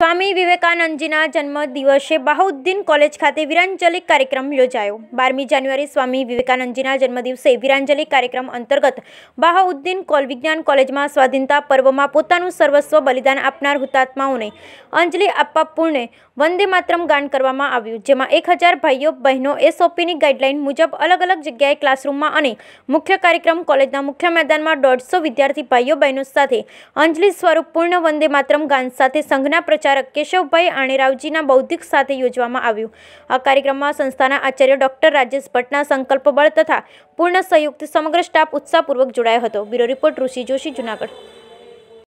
સ્વામી વિવેકાનંદજીના જન્મદિવસે Bahauddin college ખાતે વીરાંજલિ કાર્યક્રમ યોજાયો બારમી જાન્યુઆરી સ્વામી વિવેકાનંદજીના જન્મદિવસે વીરાંજલિ કાર્યક્રમ અંતર્ગત બહાઉદ્દીન કોલ વિજ્ઞાન કોલેજમાં સ્વાધીનતા પર્વમાં પોતાનું સર્વસ્વ બલિદાન આપનાર હુતાત્માઓને અંજલિ આપવા પૂર્ણે વંદે માતરમ ગાન કરવામાં આવ્યું જેમાં એક હજાર ભાઈઓ બહેનો એસઓપીની ગાઈડલાઈન મુજબ અલગ અલગ જગ્યાએ ક્લાસરૂમમાં અને મુખ્ય કાર્યક્રમ કોલેજના મુખ્ય મેદાનમાં દોઢસો વિદ્યાર્થી ભાઈઓ બહેનો સાથે અંજલિ સ્વરૂપ પૂર્ણ વંદે માતરમ ગાન સાથે સંઘના પ્રચારક કેશવભાઈ આણેરાવજીના બૌદ્ધિક સાથે યોજવામાં આવ્યું. આ કાર્યક્રમમાં સંસ્થાના આચાર્ય ડોક્ટર રાજેશ ભટ્ટના સંકલ્પ બળ તથા પૂર્ણ સહયોગથી સમગ્ર સ્ટાફ ઉત્સાહપૂર્વક જોડાયો હતો. Bureau report Rishi Joshi, Junagadh.